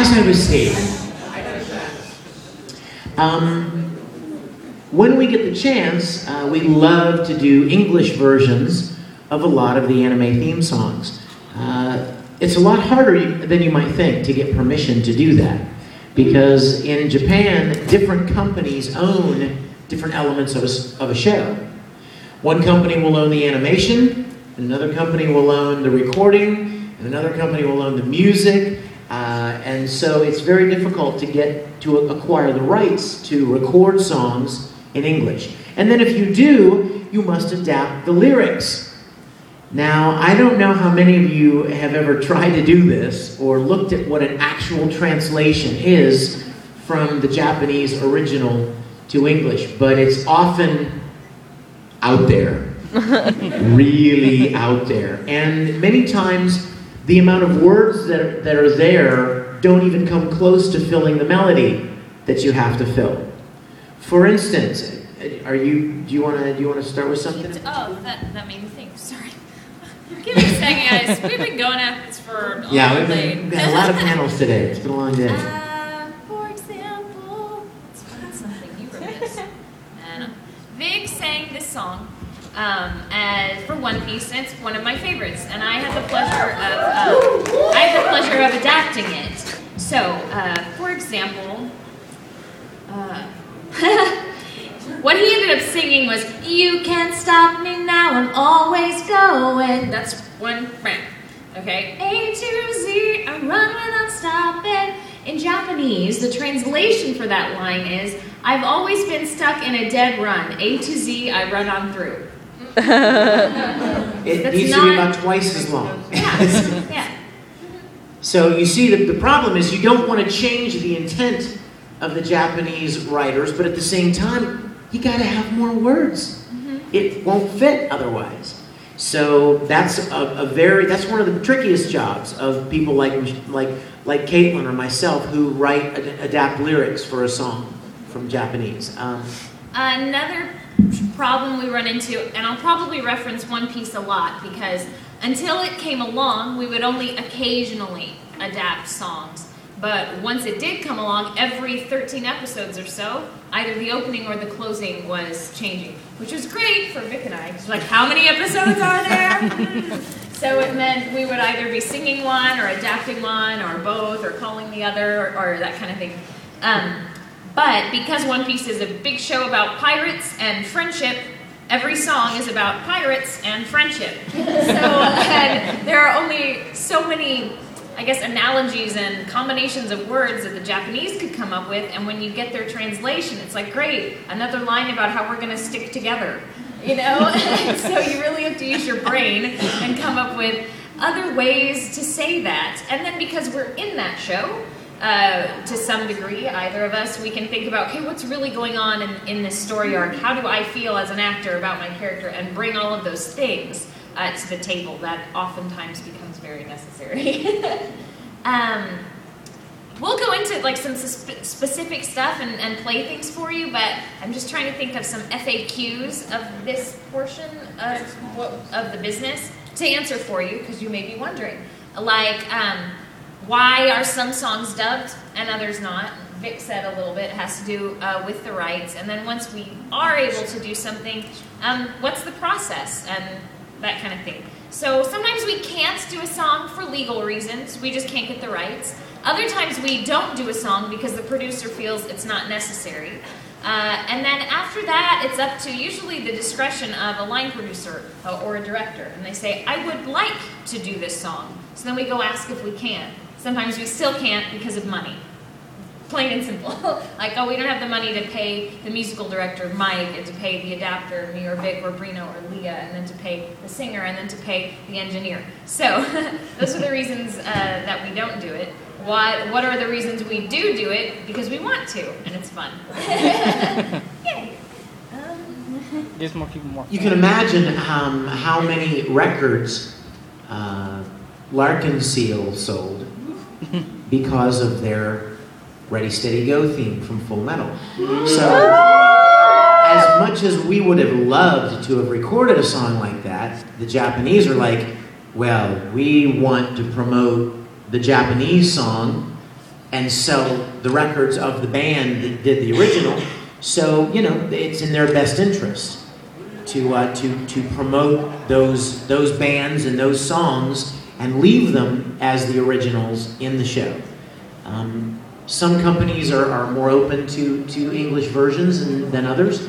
as I was saying, um, when we get the chance, uh, we love to do English versions of a lot of the anime theme songs. Uh, it's a lot harder than you might think to get permission to do that because in Japan, different companies own different elements of a, of a show. One company will own the animation, another company will own the recording, and another company will own the music, uh, and so it's very difficult to get to acquire the rights to record songs in English. And then if you do, you must adapt the lyrics. Now, I don't know how many of you have ever tried to do this or looked at what an actual translation is from the Japanese original to English, but it's often out there. really out there. And many times, the amount of words that are, that are there don't even come close to filling the melody that you have to fill. For instance, are you? Do you want to? Do you want to start with something? Oh, that, that made me think. Sorry. Give me a second, guys. We've been going at this for all yeah, we've, been, we've had a lot of panels today. It's been a long day. Uh, for example, let's find something you wrote. And Vic sang this song um, as for One Piece, and it's one of my favorites. And I had the pleasure of uh, I had the pleasure of adapting it. So, uh, for example, uh, what he ended up singing was "You can't stop me now, I'm always going." That's one rap. Okay, A to Z, I run without stopping. In Japanese, the translation for that line is I've always been stuck in a dead run. A to Z, I run on through. it That's needs to be about twice as long. Yeah, yeah. So you see, the, the problem is you don't want to change the intent of the Japanese writers, but at the same time, you got to have more words. It won't fit otherwise. So that's a, a very that's one of the trickiest jobs of people like like like Caitlin or myself who write ad- adapt lyrics for a song from Japanese. Um, Another problem we run into, and I'll probably reference One Piece a lot because until it came along, we would only occasionally adapt songs. But once it did come along, every 13 episodes or so, either the opening or the closing was changing, which was great for Vic and I. 'cause like, how many episodes are there? so it meant we would either be singing one or adapting one or both or calling the other or, or that kind of thing. Um, but because One Piece is a big show about pirates and friendship, every song is about pirates and friendship. So and there are only so many, I guess, analogies and combinations of words that the Japanese could come up with, and when you get their translation, it's like, great, another line about how we're going to stick together. You know? so you really have to use your brain and come up with other ways to say that. And then because we're in that show, uh, to some degree, either of us, we can think about, okay, what's really going on in, in this story arc? How do I feel as an actor about my character? And bring all of those things uh, to the table. That oftentimes becomes very necessary. um, we'll go into like some spe- specific stuff and, and play things for you, but I'm just trying to think of some FAQs of this portion of, of the business to answer for you, because you may be wondering. Like, um, why are some songs dubbed and others not? Vic said a little bit it has to do uh, with the rights, and then once we are able to do something, um, what's the process and that kind of thing. So sometimes we can't do a song for legal reasons; we just can't get the rights. Other times we don't do a song because the producer feels it's not necessary. Uh, and then after that, it's up to usually the discretion of a line producer uh, or a director. And they say, I would like to do this song. So then we go ask if we can. Sometimes we still can't because of money. Plain and simple. like, oh, we don't have the money to pay the musical director, Mike, and to pay the adapter, me or Vic or Brina or Leah, and then to pay the singer, and then to pay the engineer. So, those are the reasons uh, that we don't do it. What, what are the reasons we do do it? Because we want to, and it's fun. Yay! Um, more people more. You can imagine um, how many records uh, L'Arc-en-Ciel sold because of their Ready Steady Go theme from Full Metal. So, as much as we would have loved to have recorded a song like that, the Japanese are like, well, we want to promote the Japanese song and sell the records of the band that did the original. So you know, it's in their best interest to uh, to to promote those those bands and those songs and leave them as the originals in the show. Um, some companies are, are more open to, to English versions than, than others.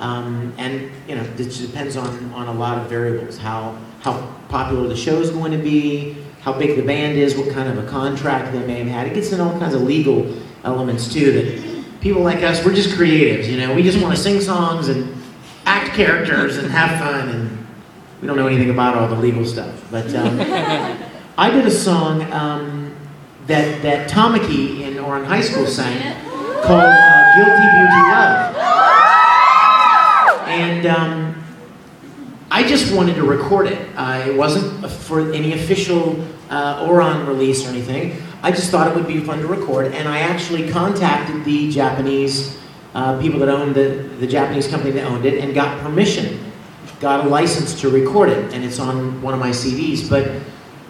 Um, and you know, it depends on, on a lot of variables. How, how popular the show is going to be, how big the band is, what kind of a contract they may have had. It gets into all kinds of legal elements too that people like us, we're just creatives, you know. We just want to sing songs and act characters and have fun and we don't know anything about all the legal stuff. But um, I did a song um, that, that Tamaki in Ouran High School sang called uh, Guilty Beauty Love. And um, I just wanted to record it. Uh, it wasn't for any official uh, Ouran release or anything. I just thought it would be fun to record, and I actually contacted the Japanese uh, people that owned the, the Japanese company that owned it and got permission, got a license to record it, and it's on one of my CDs. But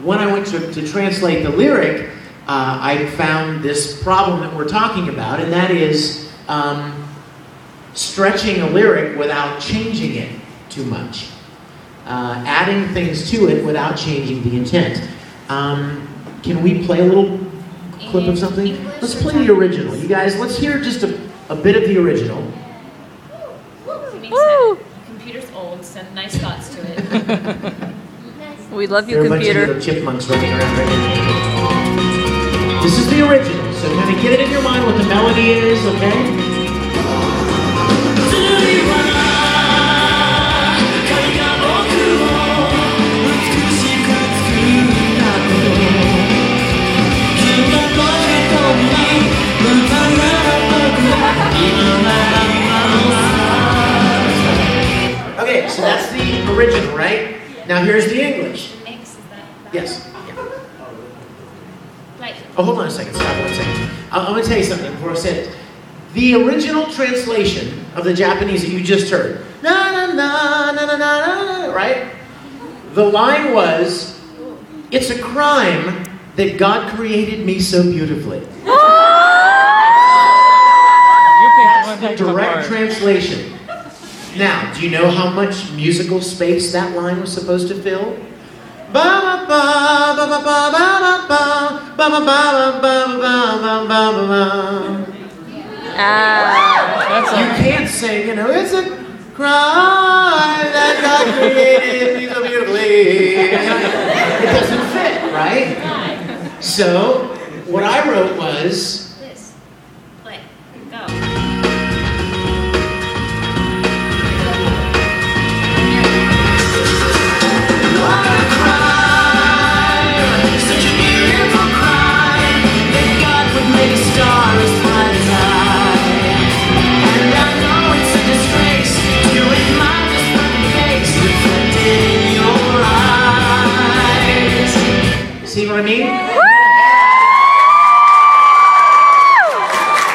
when I went to, to translate the lyric, uh, I found this problem that we're talking about, and that is um, stretching a lyric without changing it too much, uh, adding things to it without changing the intent. Um, can we play a little clip of something? English Let's play the original. You guys, let's hear just a, a bit of the original. It means that the computer's old, send nice thoughts to it. We love you, There are a bunch of computer. little chipmunks running around right now. This is the original, so kind of get it in your mind what the melody is, okay? Okay, Now here's the English. Mix, is that? Yes. Yeah. Like, Oh, hold on a second. Stop one second. I- I'm going to tell you something before I say it. The original translation of the Japanese that you just heard, na na na na na na na, right? The line was, "It's a crime that God created me so beautifully." You picked That's the heck of a direct part. translation. Now, do you know how much musical space that line was supposed to fill? Ah, you can't sing, you know, it's a cry that God created me so beautifully. It doesn't fit, right? So, what I wrote was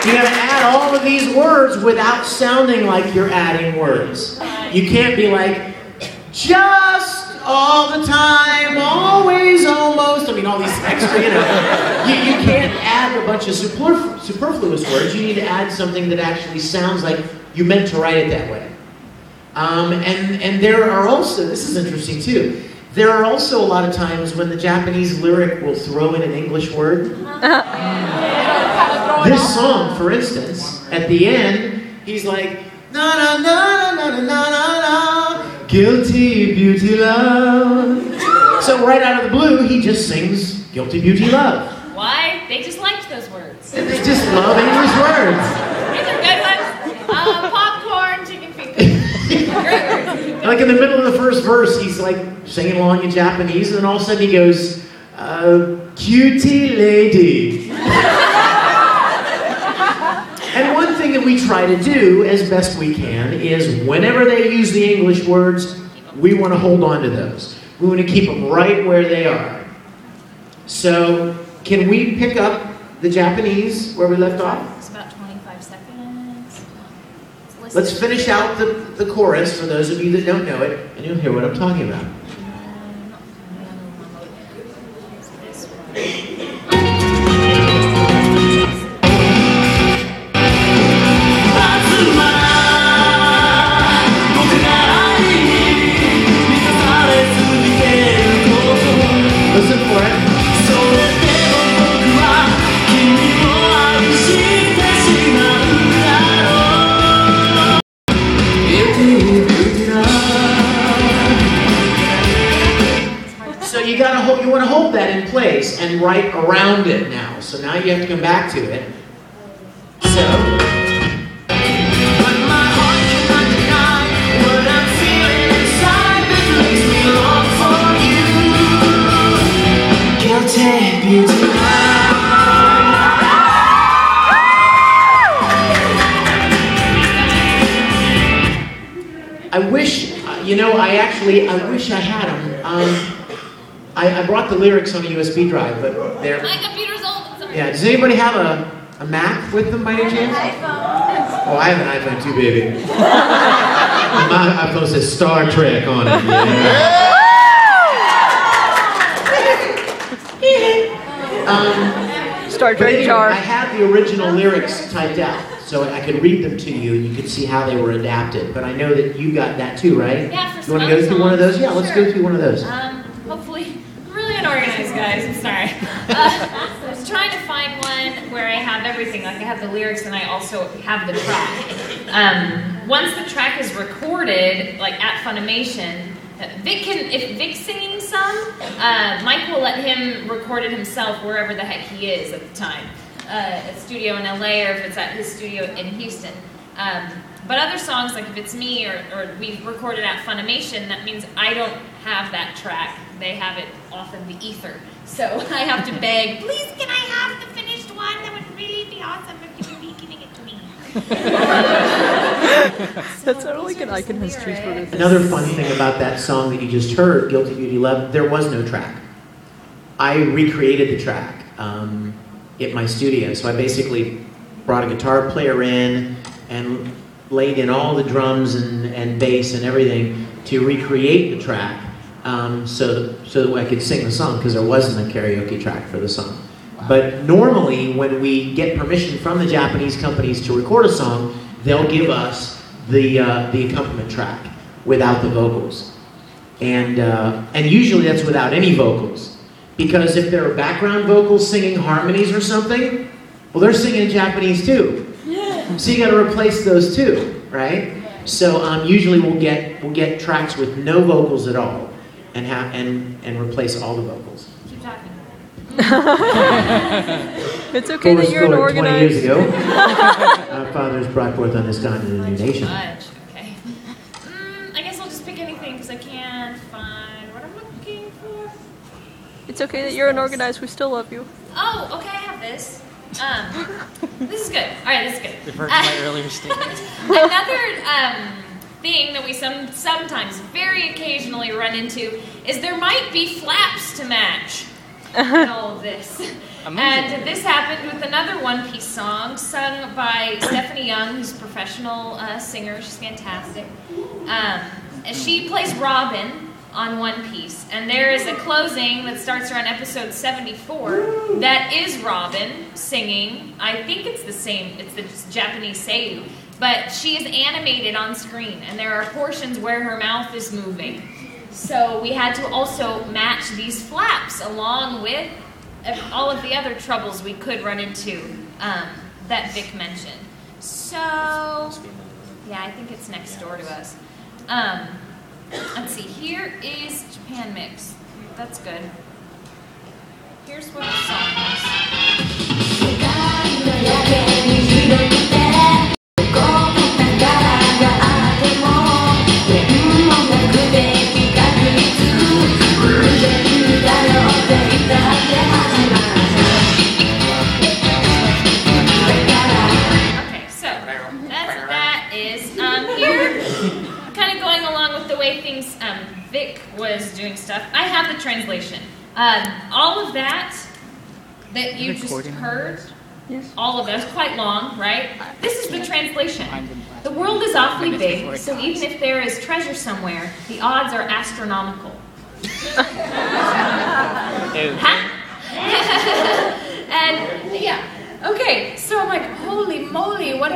You gotta add all of these words without sounding like you're adding words. You can't be like, just all the time, always, almost. I mean, all these extra, you know. You, you can't add a bunch of superflu- superfluous words. You need to add something that actually sounds like you meant to write it that way. Um, and, and there are also, this is interesting too, there are also a lot of times when the Japanese lyric will throw in an English word. This song, for instance, at the end, he's like, na na na na na na na na, guilty beauty love. So right out of the blue, he just sings guilty beauty love. Why? They just liked those words. They just love English words. These are good ones. Uh, popcorn, chicken feet. Like in the middle of the first verse, he's like singing along in Japanese, and then all of a sudden he goes, uh, "Cutie lady." and one thing that we try to do as best we can is whenever they use the English words, we want to hold on to those. We want to keep them right where they are. So, can we pick up the Japanese where we left off? It's about 25 seconds. Let's Let's finish out the, the chorus for those of you that don't know it, and you'll hear what I'm talking about. Place and write around it now. So now you have to come back to it. So. But my heart cannot deny what I'm feeling inside that makes me long for you. Guilty beauty. I wish, you know, I actually, I wish I had them. Um, I, I brought the lyrics on a USB drive, but they're. My computer's old. Yeah, does anybody have a, a Mac with them by any chance? Oh, I have an iPhone too, baby. My iPhone says Star Trek on it. Yeah. um, Star Trek anyway, jar. I had the original lyrics typed out, so I could read them to you, and you could see how they were adapted. But I know that you got that too, right? Yeah, for You want to go other through one of those? Yeah, let's Sure. go through one of those. Um, hopefully, I'm guys. I'm sorry. Uh, I was trying to find one where I have everything. Like I have the lyrics and I also have the track. Um, once the track is recorded, like at Funimation, uh, Vic can. If Vic's singing some, uh, Mike will let him record it himself wherever the heck he is at the time. Uh, a studio in LA or if it's at his studio in Houston. Um, but other songs, like if it's me or, or we've recorded at Funimation, that means I don't have that track. They have it off of the ether. So I have to beg, please can I have the finished one? That would really be awesome if you would be giving it to me. That's totally an icon has cheeseburger. Another fun thing about that song that you just heard, Guilty Beauty Love, there was no track. I recreated the track um, at my studio. So I basically brought a guitar player in and laid in all the drums and, and bass and everything to recreate the track um, so, so that I could sing the song because there wasn't a karaoke track for the song. But normally, when we get permission from the Japanese companies to record a song, they'll give us the, uh, the accompaniment track without the vocals. And, uh, and usually that's without any vocals. Because if there are background vocals singing harmonies or something, well, they're singing in Japanese too. So you got to replace those too, right? So um, usually we'll get we'll get tracks with no vocals at all, and have and and replace all the vocals. Keep talking. It's okay Full that you're an disclosure, 20 years ago, our fathers brought forth on this continent a new nation. Much. Okay. Mm, I guess I'll just pick anything because I can't find what I'm looking for. It's okay that you're unorganized. We still love you. Oh, okay, I have this. Um, this is good. All right, this is good. Refer to my earlier statement. Another um, thing that we some sometimes, very occasionally, run into is there might be flaps to match in all of this. Amazing. And this happened with another One Piece song sung by Stephanie Young, who's a professional uh, singer. She's fantastic. Um, she plays Robin on One Piece, and there is a closing that starts around episode 74 that is Robin singing. I think it's the same. It's the Japanese Seiyu, but she is animated on screen, and there are portions where her mouth is moving. So we had to also match these flaps along with all of the other troubles we could run into um, that Vic mentioned. So, yeah, I think it's next door to us. Um, let's see, here is Japan Mix. That's good. Here's what the song is. Kind of going along with the way things um, Vic was doing stuff. I have the translation. Um, all of that that you just Recording on heard. Yes. all of that is quite long, right? This is the translation. Mine's in plastic. The world is awfully big, so even if there is treasure somewhere, the odds are astronomical. Ha! and yeah, okay, so I'm like, holy moly, what